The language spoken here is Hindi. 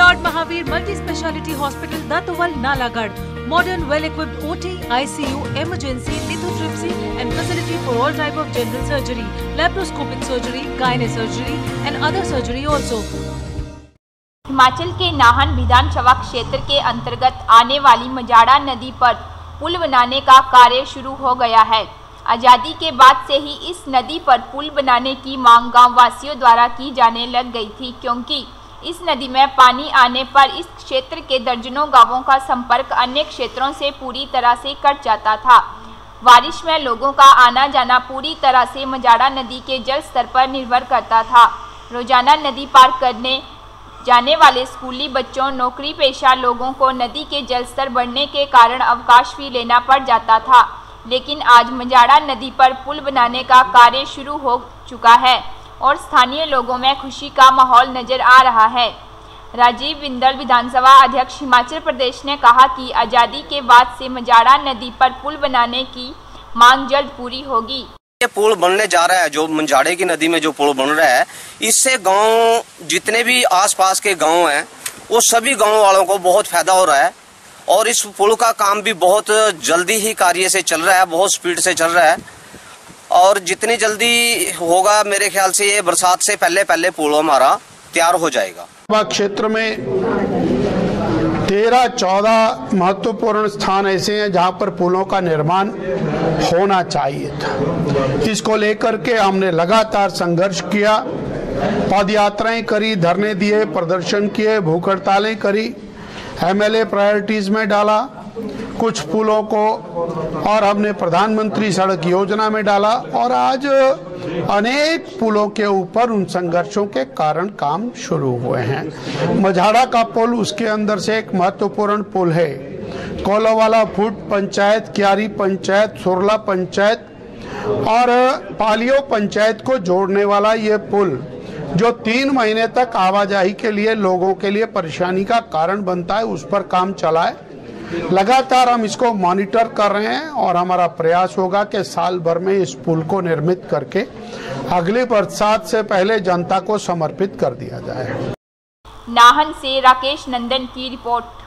Lord Mahavir multi speciality hospital Dattowal Nalagarh. Modern well equipped OT ICU emergency lithotripsy and facility for all type of general surgery laparoscopic surgery gynae surgery and other surgery also Himachal के नाहन विधानसभा क्षेत्र के अंतर्गत आने वाली मजाड़ा नदी पर पुल बनाने का कार्य शुरू हो गया है। आज़ादी के बाद से ही इस नदी पर पुल बनाने की मांग गाँव वासियों द्वारा की जाने लग गई थी, क्योंकि इस नदी में पानी आने पर इस क्षेत्र के दर्जनों गाँवों का संपर्क अन्य क्षेत्रों से पूरी तरह से कट जाता था। बारिश में लोगों का आना जाना पूरी तरह से मजाड़ा नदी के जल स्तर पर निर्भर करता था। रोज़ाना नदी पार करने जाने वाले स्कूली बच्चों नौकरी पेशा लोगों को नदी के जल स्तर बढ़ने के कारण अवकाश भी लेना पड़ जाता था। लेकिन आज मजाड़ा नदी पर पुल बनाने का कार्य शुरू हो चुका है। और स्थानीय लोगों में खुशी का माहौल नज़र आ रहा है। राजीव बिंदल विधानसभा अध्यक्ष, हिमाचल प्रदेश ने कहा कि आज़ादी के बाद से मजाड़ा नदी पर पुल बनाने की मांग जल्द पूरी होगी। ये पुल बनने जा रहा है, जो मंझाड़े की नदी में जो पुल बन रहा है, इससे गाँव, जितने भी आसपास के गाँव हैं, वो सभी गाँव वालों को बहुत फ़ायदा हो रहा है। और इस पुल का काम भी बहुत जल्दी ही कार्य से चल रहा है, बहुत स्पीड से चल रहा है। और जितनी जल्दी होगा मेरे ख्याल से ये बरसात से पहले पहले पुल हमारा तैयार हो जाएगा। क्षेत्र में तेरह, चौदह महत्वपूर्ण स्थान ऐसे हैं जहाँ पर पुलों का निर्माण होना चाहिए था। इसको लेकर के हमने लगातार संघर्ष किया पद यात्राएँ करी, धरने दिए, प्रदर्शन किए भूख हड़तालें करी, एमएलए प्रायोरिटीज में डाला कुछ पुलों को और हमने प्रधानमंत्री सड़क योजना में डाला और आज अनेक पुलों के ऊपर उन संघर्षों के कारण काम शुरू हुए हैं। मझाड़ा का पुल उसके अंदर से एक महत्वपूर्ण पुल है। कोलोवाला फुट पंचायत, क्यारी पंचायत, सुरला पंचायत और पालियो पंचायत को जोड़ने वाला ये पुल, जो तीन महीने तक आवाजाही के लिए, लोगों के लिए परेशानी का कारण बनता है, उस पर काम चला है लगातार हम इसको मॉनिटर कर रहे हैं और हमारा प्रयास होगा कि साल भर में इस पुल को निर्मित करके अगले बरसात से पहले जनता को समर्पित कर दिया जाए। नाहन से राकेश नंदन की रिपोर्ट।